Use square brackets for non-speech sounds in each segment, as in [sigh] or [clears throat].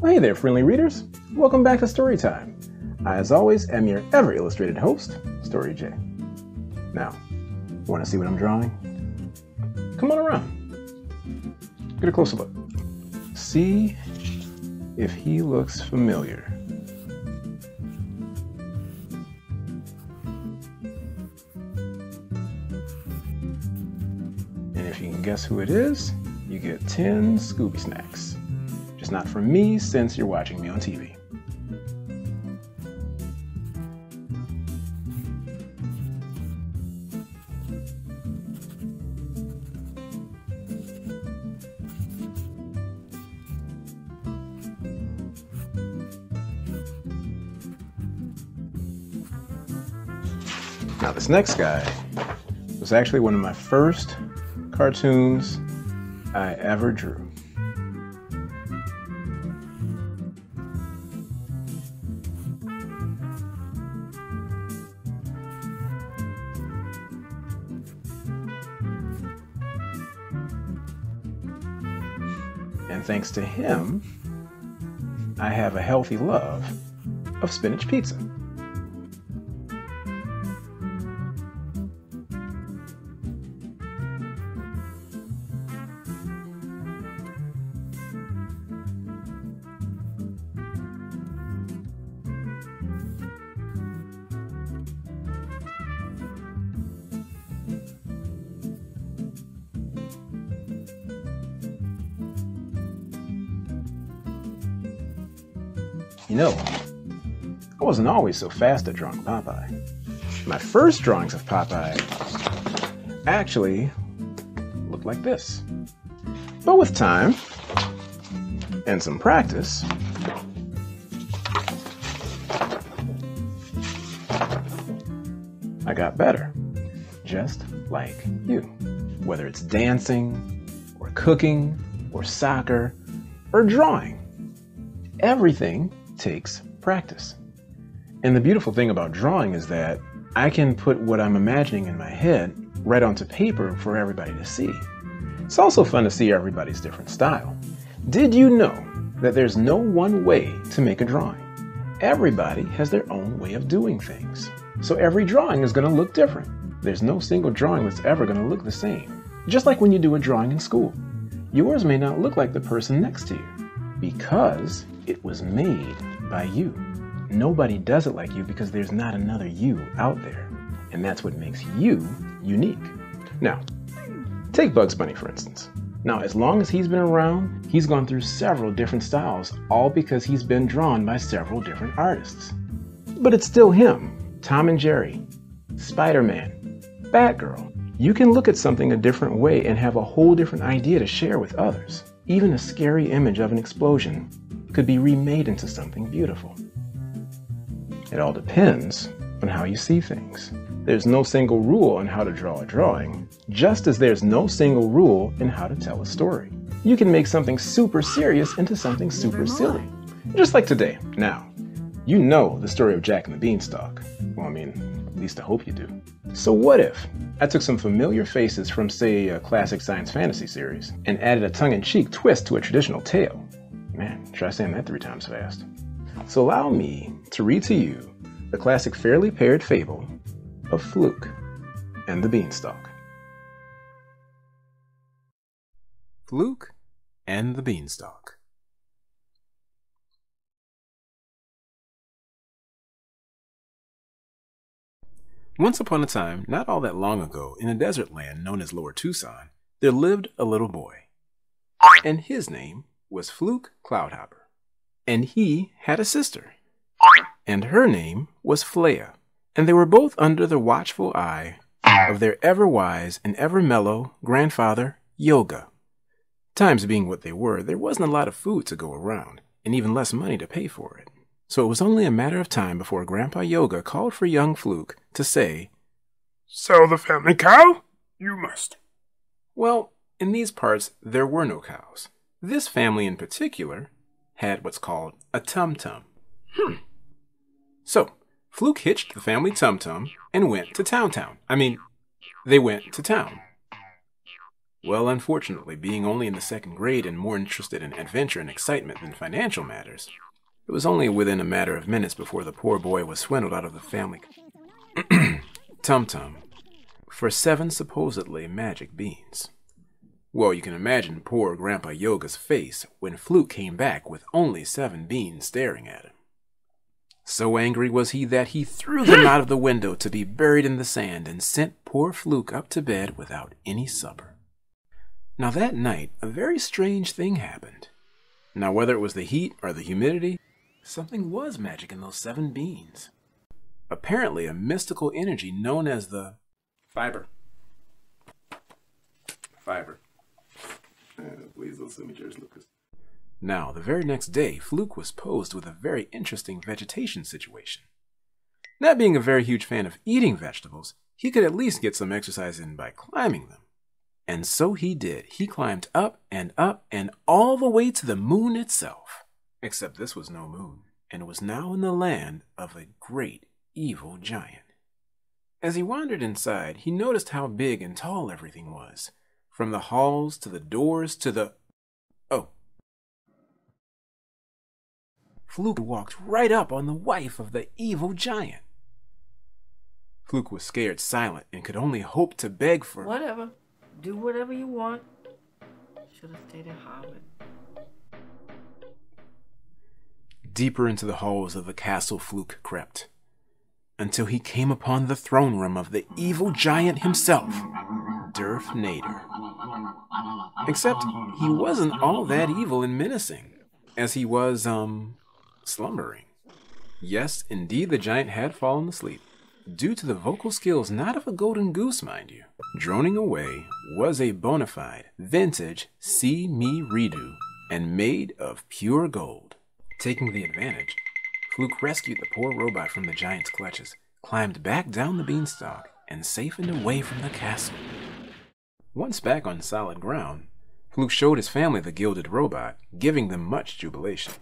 Hey there, friendly readers. Welcome back to Storytime. I, as always, am your ever illustrated host, Story J. Now, want to see what I'm drawing? Come on around. Get a closer look. See if he looks familiar. And if you can guess who it is, you get 10 Scooby Snacks. Just not from me since you're watching me on TV. Now, this next guy was actually one of my first cartoons I ever drew. To him, I have a healthy love of spinach pizza. Know, I wasn't always so fast at drawing Popeye. My first drawings of Popeye actually looked like this. But with time and some practice, I got better. Just like you. Whether it's dancing, or cooking, or soccer, or drawing, everything takes practice. And the beautiful thing about drawing is that I can put what I'm imagining in my head right onto paper for everybody to see. It's also fun to see everybody's different style. Did you know that there's no one way to make a drawing? Everybody has their own way of doing things. So every drawing is going to look different. There's no single drawing that's ever going to look the same. Just like when you do a drawing in school. Yours may not look like the person next to you because it was made by you. Nobody does it like you because there's not another you out there. And that's what makes you unique. Now, take Bugs Bunny for instance. Now, as long as he's been around, he's gone through several different styles, all because he's been drawn by several different artists. But it's still him Tom and Jerry, Spider Man, Batgirl. You can look at something a different way and have a whole different idea to share with others. Even a scary image of an explosion could be remade into something beautiful. It all depends on how you see things. There's no single rule on how to draw a drawing, just as there's no single rule in how to tell a story. You can make something super serious into something super silly. Just like today. Now, you know the story of Jack and the Beanstalk. Well, I mean, at least I hope you do. So what if I took some familiar faces from, say, a classic science fantasy series and added a tongue-in-cheek twist to a traditional tale? Man, try saying that three times fast. So allow me to read to you the classic fairly paired fable of Fluke and the Beanstalk. Fluke and the Beanstalk. Once upon a time, not all that long ago, in a desert land known as Lower Tucson, there lived a little boy. And his name was Fluke Cloudhopper. And he had a sister. And her name was Flea. And they were both under the watchful eye of their ever wise and ever mellow grandfather, Yoga. Times being what they were, there wasn't a lot of food to go around, and even less money to pay for it. So it was only a matter of time before Grandpa Yoga called for young Fluke to say, Sell the family cow? You must. Well, in these parts, there were no cows. This family in particular had what's called a tum tum. Hmm. So, Fluke hitched the family tum tum and went to Town Town. I mean, they went to town. Well, unfortunately, being only in the second grade and more interested in adventure and excitement than financial matters, it was only within a matter of minutes before the poor boy was swindled out of the family [clears throat] tum tum for seven supposedly magic beans. Well, you can imagine poor Grandpa Yoga's face when Fluke came back with only seven beans staring at him. So angry was he that he threw them [laughs] out of the window to be buried in the sand and sent poor Fluke up to bed without any supper. Now that night, a very strange thing happened. Now, whether it was the heat or the humidity, something was magic in those seven beans. Apparently, a mystical energy known as the fiber. Fiber. [laughs] Please don't sue me, George Lucas. Now, the very next day, Fluke was posed with a very interesting vegetation situation. Not being a very huge fan of eating vegetables, he could at least get some exercise in by climbing them. And so he did. He climbed up and up and all the way to the moon itself. Except this was no moon, and was now in the land of a great evil giant. As he wandered inside, he noticed how big and tall everything was, from the halls to the doors to the. Oh. Fluke walked right up on the wife of the evil giant. Fluke was scared silent and could only hope to beg for. Whatever. Do whatever you want. Should have stayed in Harvard. Deeper into the halls of the castle Fluke crept, until he came upon the throne room of the evil giant himself, Durf Nader. Except he wasn't all that evil and menacing, as he was, um, slumbering. Yes, indeed, the giant had fallen asleep, due to the vocal skills not of a golden goose, mind you. Droning away was a bona fide, vintage See Me redo, and made of pure gold. Taking the advantage, Fluke rescued the poor robot from the giant's clutches, climbed back down the beanstalk, and siphoned away from the castle. Once back on solid ground, Fluke showed his family the gilded robot, giving them much jubilation.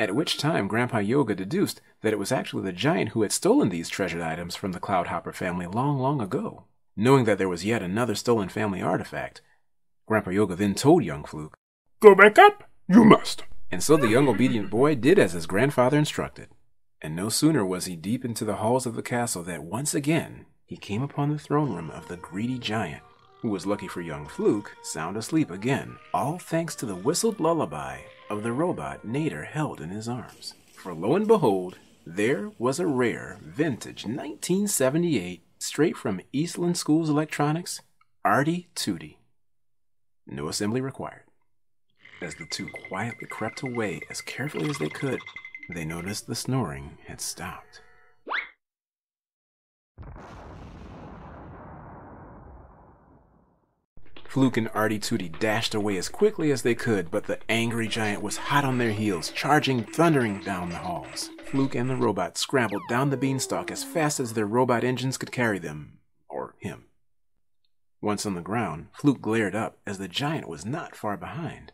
At which time Grandpa Yoga deduced that it was actually the giant who had stolen these treasured items from the Cloudhopper family long, long ago. Knowing that there was yet another stolen family artifact, Grandpa Yoga then told young Fluke, Go back up, you must. And so the young obedient boy did as his grandfather instructed. And no sooner was he deep into the halls of the castle that once again he came upon the throne room of the greedy giant, who was lucky for young Fluke, sound asleep again, all thanks to the whistled lullaby of the robot Nader held in his arms. For lo and behold, there was a rare, vintage 1978, straight from Eastland Schools Electronics, Artie Tootie. No assembly required. As the two quietly crept away as carefully as they could, they noticed the snoring had stopped. Fluke and Artie Tootie dashed away as quickly as they could, but the angry giant was hot on their heels, charging, thundering down the halls. Fluke and the robot scrambled down the beanstalk as fast as their robot engines could carry them, or him. Once on the ground, Fluke glared up as the giant was not far behind.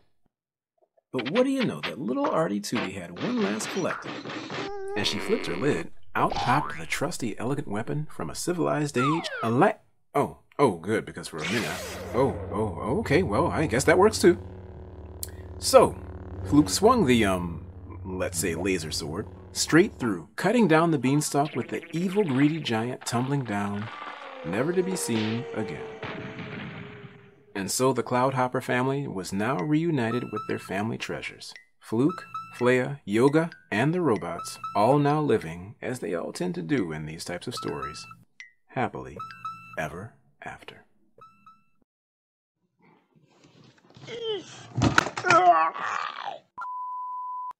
But what do you know that little Artie Tootie had one last collective? As she flipped her lid, out popped the trusty elegant weapon from a civilized age, a light. Oh, oh, good, because for a minute. Oh, oh, okay, well, I guess that works too. So, Fluke swung the, um, let's say laser sword, straight through, cutting down the beanstalk with the evil, greedy giant tumbling down, never to be seen again. And so the Cloudhopper family was now reunited with their family treasures. Fluke, Flea, Yoga, and the robots, all now living, as they all tend to do in these types of stories, happily ever after.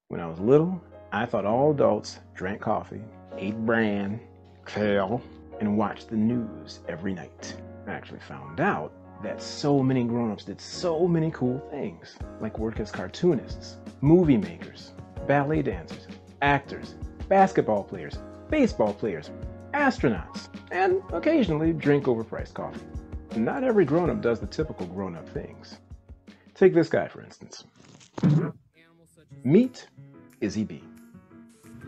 When I was little, I thought all adults drank coffee, ate bran, kale, and watched the news every night. I actually found out that so many grown-ups did so many cool things, like work as cartoonists, movie makers, ballet dancers, actors, basketball players, baseball players, astronauts, and occasionally drink overpriced coffee. Not every grown-up does the typical grown-up things. Take this guy, for instance. Meet Izzy B.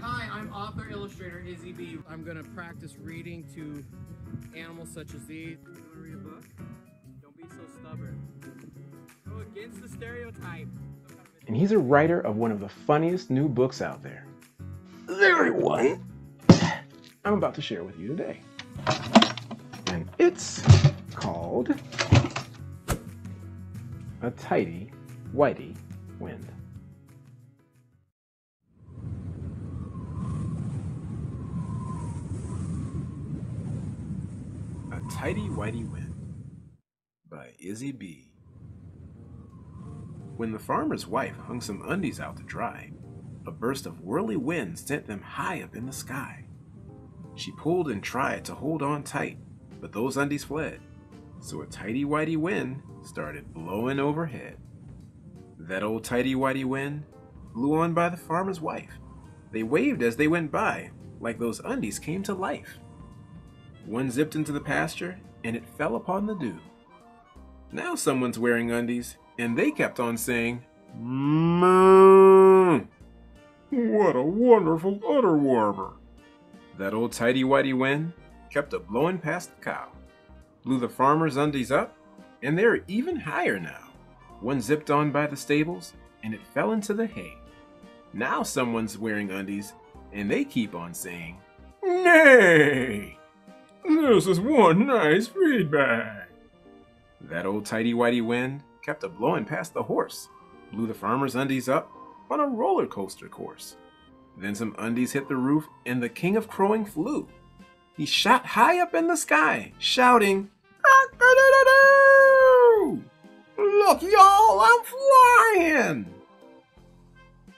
Hi, I'm author illustrator Izzy B. I'm going to practice reading to animals such as these. You want to read a book? Don't be so stubborn. Go against the stereotype. And he's a writer of one of the funniest new books out there. The very one I'm about to share with you today. And it's called A Tighty Whitie Wind. A Tighty Whitie Wind by Izzy B. When the farmer's wife hung some undies out to dry, a burst of whirly wind sent them high up in the sky. She pulled and tried to hold on tight, but those undies fled, so a tidy whitey wind started blowing overhead. That old tidy whitey wind blew on by the farmer's wife. They waved as they went by, like those undies came to life. One zipped into the pasture, and it fell upon the dew. Now someone's wearing undies, and they kept on saying, Moo! What a wonderful udder warmer. That old tidy whitey wind kept a blowing past the cow, blew the farmer's undies up, and they're even higher now. One zipped on by the stables, and it fell into the hay. Now someone's wearing undies, and they keep on saying, Nay! This is one nice feedback. That old tidy whitey wind kept a blowing past the horse, blew the farmer's undies up on a roller coaster course. Then some undies hit the roof, and the king of crowing flew. He shot high up in the sky, shouting, Look, y'all, I'm flying!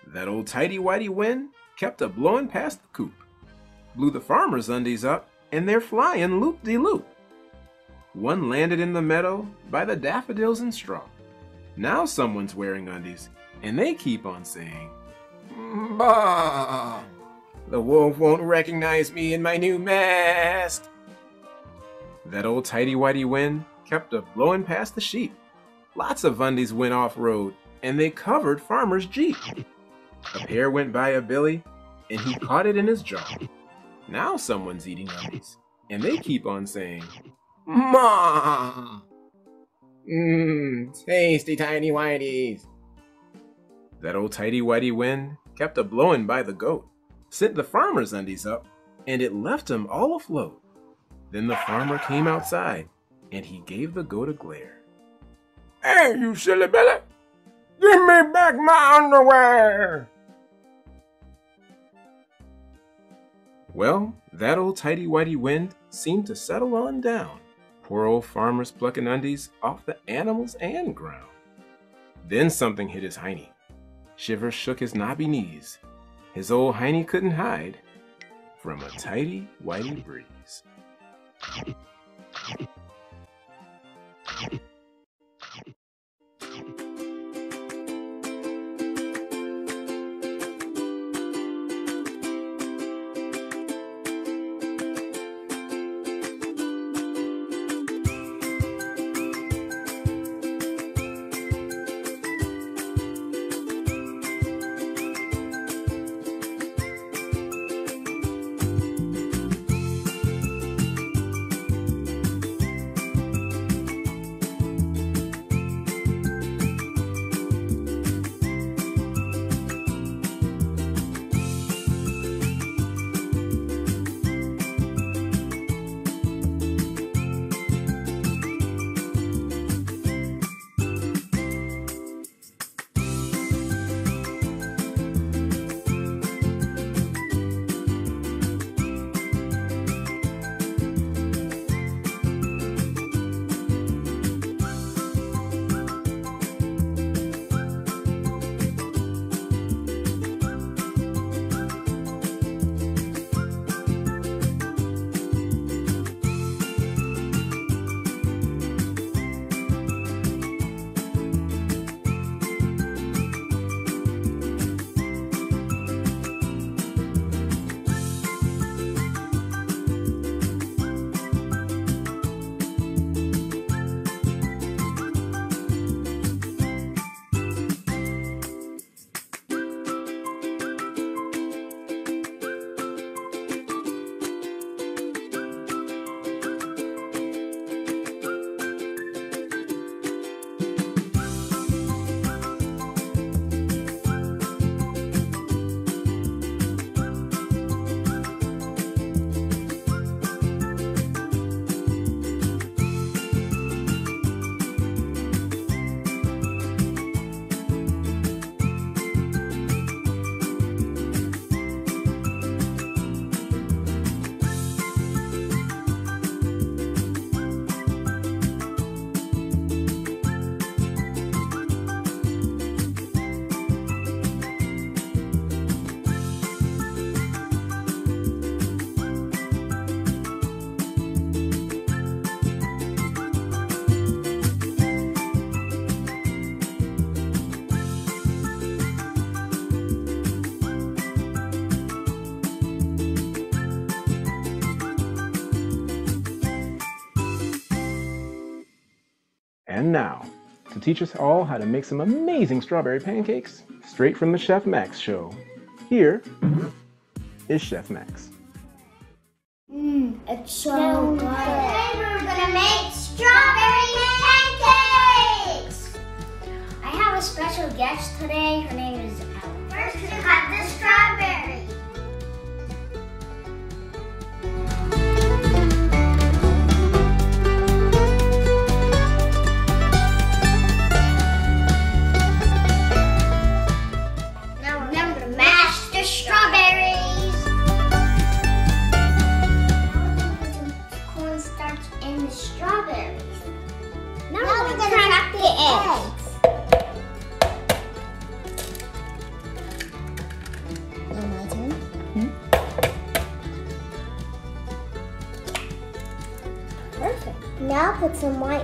That old tidy whitey wind kept a blowing past the coop, blew the farmer's undies up, and they're flying loop de loop. One landed in the meadow by the daffodils and straw. Now someone's wearing undies, and they keep on saying, Bah! The wolf won't recognize me in my new mask. That old tidy whitey wind kept a blowing past the sheep. Lots of undies went off road, and they covered Farmer's Jeep. A pair went by a Billy, and he caught it in his jaw. Now someone's eating undies, and they keep on saying, Ma! Mmm, tasty tiny whiteys. That old tidy whitey wind kept a blowing by the goat, sent the farmer's undies up, and it left him all afloat. Then the farmer came outside, and he gave the goat a glare. Hey, you silly Billy! Give me back my underwear! Well, that old tidy whitey wind seemed to settle on down. Poor old farmer's plucking undies off the animals and ground. Then something hit his hiney. Shivers shook his knobby knees. His old hiney couldn't hide from a tidy whitey breeze. And now, to teach us all how to make some amazing strawberry pancakes, straight from the Chef Max show, here is Chef Max. Mmm, it's so good. Today we're gonna make strawberry pancakes. I have a special guest today. Her name is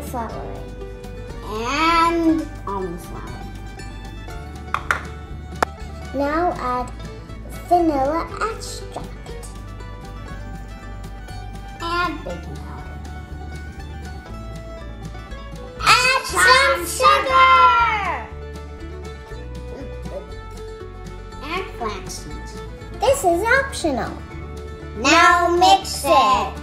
flour. And almond flour. Now add vanilla extract and baking powder. Add some sugar and flax seeds. This is optional. Now mix it.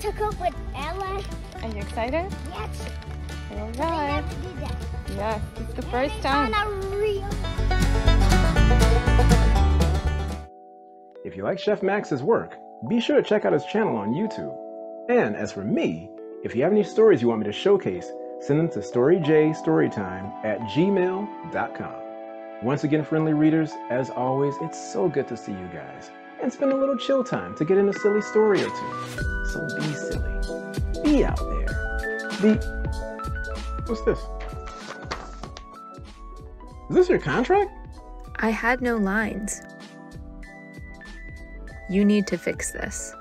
Going to cook with Ella. Are you excited? Yes. All We right. have to do that. Yes, it's the first time. On a real. If you like Chef Max's work, be sure to check out his channel on YouTube. And as for me, if you have any stories you want me to showcase, send them to storyjstorytime at gmail.com. Once again, friendly readers, as always, it's so good to see you guys. And spend a little chill time to get in a silly story or two. So be silly. Be out there. Be. What's this? Is this your contract? I had no lines. You need to fix this.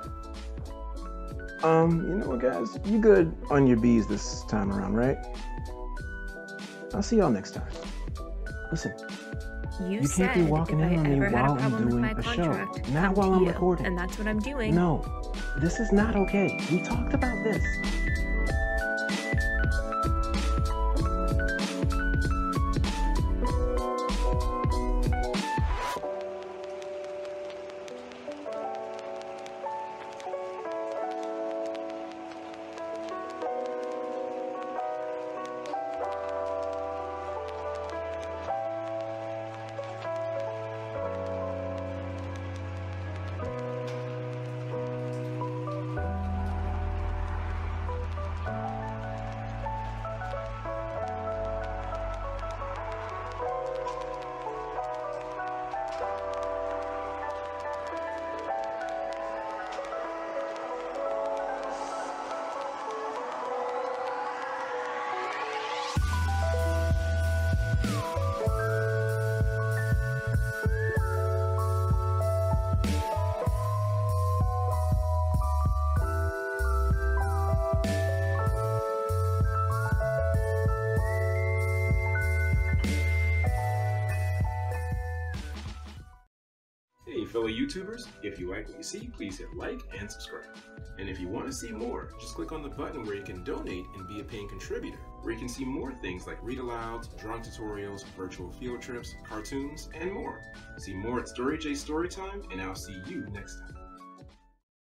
Um, you know what, guys? You good on your bees this time around, right? I'll see y'all next time. Listen, You, You can't be walking in on me while I'm doing a show. Not while I'm you, recording. and that's what I'm doing. no, this is not okay. We talked about this. YouTubers, if you like what you see, please hit like and subscribe. And if you want to see more, just click on the button where you can donate and be a paying contributor, where you can see more things like read alouds, drawing tutorials, virtual field trips, cartoons, and more. See more at Story J Storytime, and I'll see you next time.